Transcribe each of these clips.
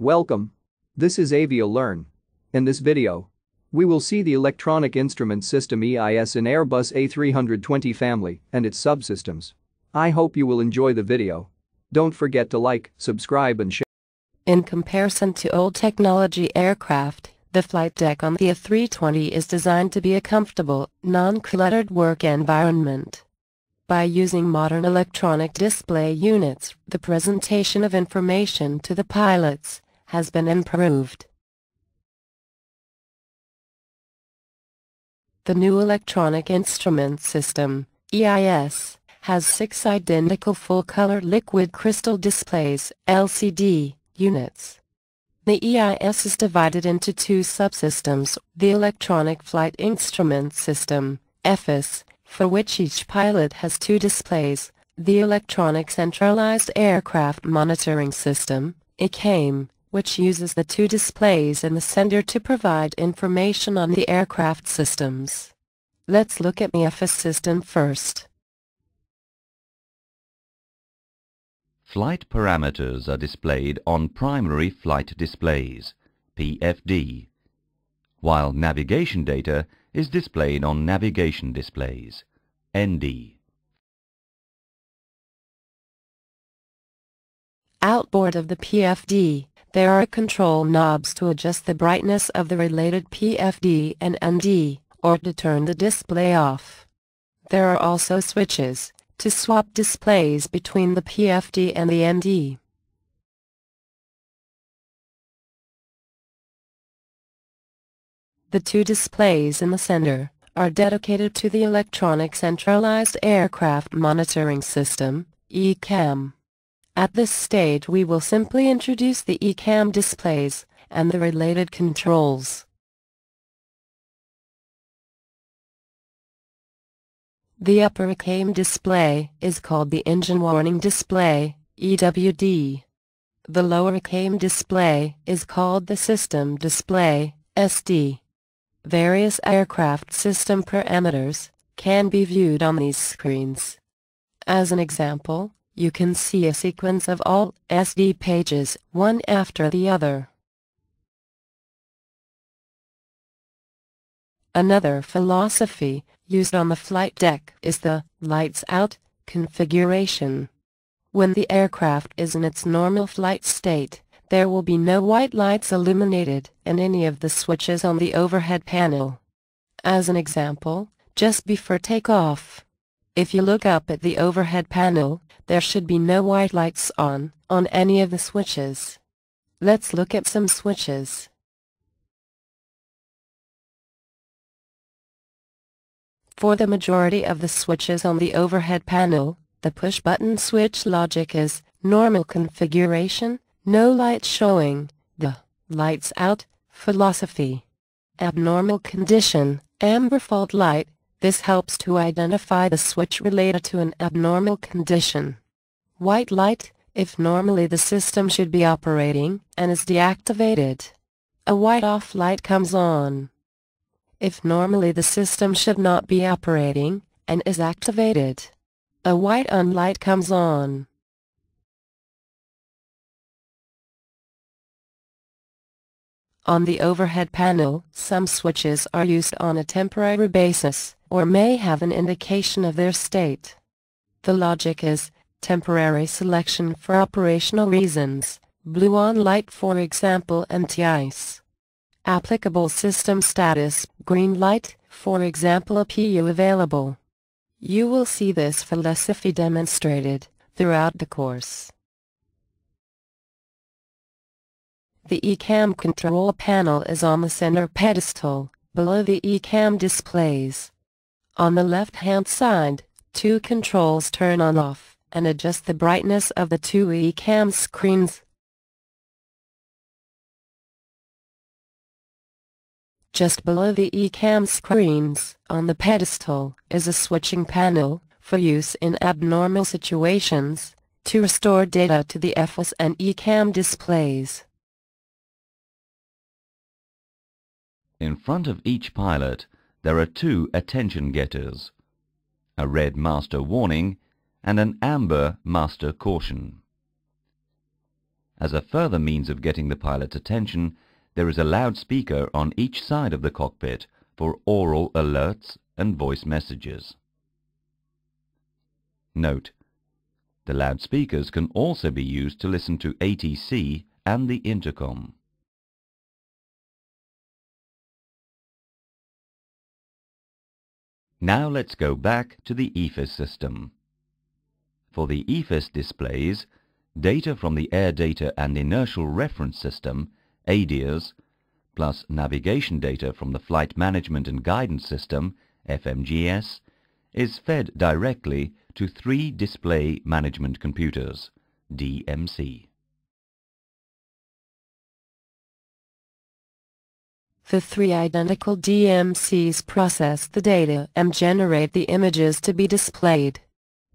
Welcome. This is AviaLearn. In this video, we will see the Electronic Instrument System EIS in Airbus A320 family and its subsystems. I hope you will enjoy the video. Don't forget to like, subscribe and share. In comparison to old technology aircraft, the flight deck on the A320 is designed to be a comfortable, non-cluttered work environment. By using modern electronic display units, the presentation of information to the pilots has been improved. The new Electronic Instrument System, EIS, has six identical full-color liquid crystal displays, LCD, units. The EIS is divided into two subsystems, the Electronic Flight Instrument System, EFIS, for which each pilot has two displays, the Electronic Centralized Aircraft Monitoring System, ECAM, which uses the two displays in the center to provide information on the aircraft systems. Let's look at the EFIS system first. Flight parameters are displayed on primary flight displays, PFD, while navigation data is displayed on navigation displays, ND. Outboard of the PFD, there are control knobs to adjust the brightness of the related PFD and ND, or to turn the display off. There are also switches, to swap displays between the PFD and the ND. The two displays in the center are dedicated to the Electronic Centralized Aircraft Monitoring System, ECAM. At this stage we will simply introduce the ECAM displays and the related controls. The upper ECAM display is called the Engine Warning Display, EWD. The lower ECAM display is called the System Display, SD. Various aircraft system parameters can be viewed on these screens. As an example, you can see a sequence of all SD pages, one after the other. Another philosophy used on the flight deck is the lights out configuration. When the aircraft is in its normal flight state, there will be no white lights illuminated in any of the switches on the overhead panel. As an example, just before takeoff. If you look up at the overhead panel, there should be no white lights on, on any of the switches. Let's look at some switches. For the majority of the switches on the overhead panel, the push-button switch logic is normal configuration, no light showing, the lights out philosophy. Abnormal condition, amber fault light, this helps to identify the switch related to an abnormal condition. White light, if normally the system should be operating, and is deactivated. A white off light comes on. If normally the system should not be operating, and is activated. A white on light comes on. On the overhead panel, some switches are used on a temporary basis, or may have an indication of their state. The logic is, temporary selection for operational reasons, blue on light for example anti-ice. Applicable system status, green light, for example APU available. You will see this philosophy demonstrated throughout the course. The ECAM control panel is on the center pedestal, below the ECAM displays. On the left-hand side, two controls turn on off and adjust the brightness of the two ECAM screens. Just below the ECAM screens, on the pedestal, is a switching panel, for use in abnormal situations, to restore data to the EFIS and ECAM displays. In front of each pilot, there are two attention getters, a red master warning and an amber master caution. As a further means of getting the pilot's attention, there is a loudspeaker on each side of the cockpit for oral alerts and voice messages. Note, the loudspeakers can also be used to listen to ATC and the intercom. Now let's go back to the EFIS system. For the EFIS displays, data from the Air Data and Inertial Reference System, ADIRS, plus navigation data from the Flight Management and Guidance System, FMGS, is fed directly to three display management computers, DMC. The three identical DMCs process the data and generate the images to be displayed.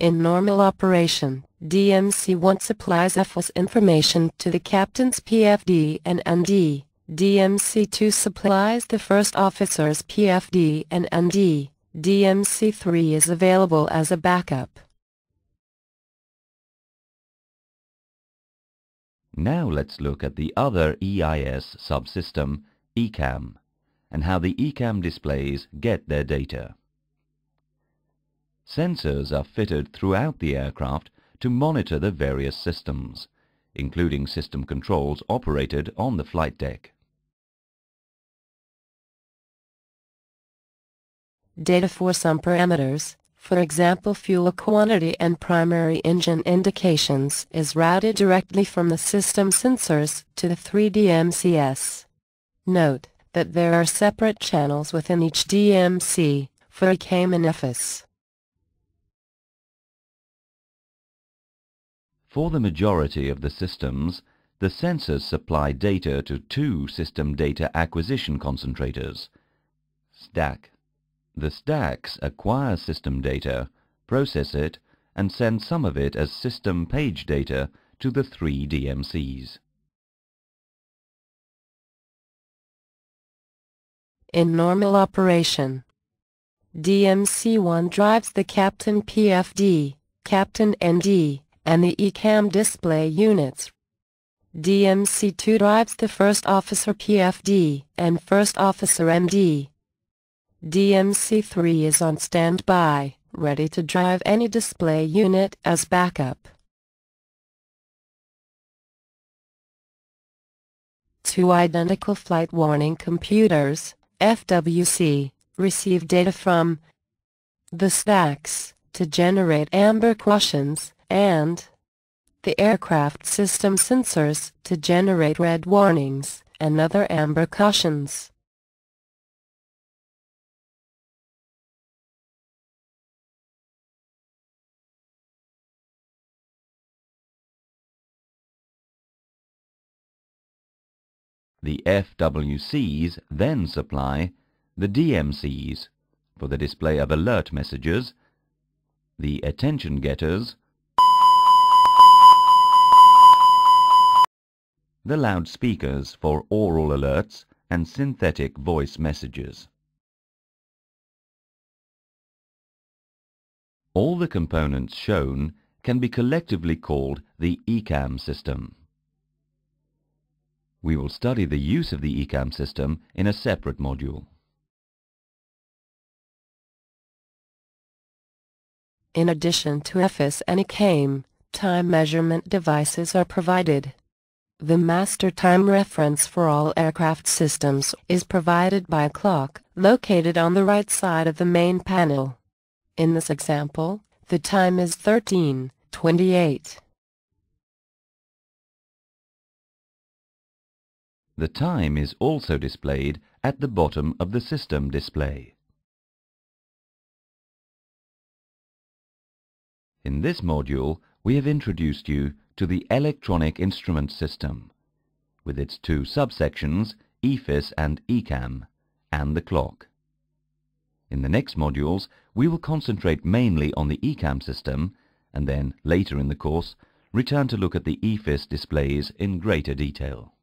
In normal operation, DMC1 supplies EFIS information to the captain's PFD and ND. DMC2 supplies the first officer's PFD and ND. DMC3 is available as a backup. Now let's look at the other EIS subsystem ECAM, and how the ECAM displays get their data. Sensors are fitted throughout the aircraft to monitor the various systems, including system controls operated on the flight deck. Data for some parameters, for example fuel quantity and primary engine indications is routed directly from the system sensors to the 3DMCS. Note that there are separate channels within each DMC for and EFIS. For the majority of the systems, the sensors supply data to two System Data Acquisition Concentrators, SDAC. The SDACs acquire system data, process it, and send some of it as system page data to the three DMCs. In normal operation. DMC1 drives the Captain PFD, Captain ND, and the ECAM display units. DMC2 drives the First Officer PFD and First Officer ND. DMC3 is on standby, ready to drive any display unit as backup. Two identical flight warning computers, FWC, receive data from the SDACs to generate amber cautions and the aircraft system sensors to generate red warnings and other amber cautions. The FWCs then supply the DMCs for the display of alert messages, the attention getters, the loudspeakers for oral alerts and synthetic voice messages. All the components shown can be collectively called the ECAM system. We will study the use of the ECAM system in a separate module. In addition to EFIS and ECAM, time measurement devices are provided. The master time reference for all aircraft systems is provided by a clock located on the right side of the main panel. In this example, the time is 13:28. The time is also displayed at the bottom of the system display. In this module, we have introduced you to the Electronic Instrument System, with its two subsections, EFIS and ECAM, and the clock. In the next modules, we will concentrate mainly on the ECAM system, and then, later in the course, return to look at the EFIS displays in greater detail.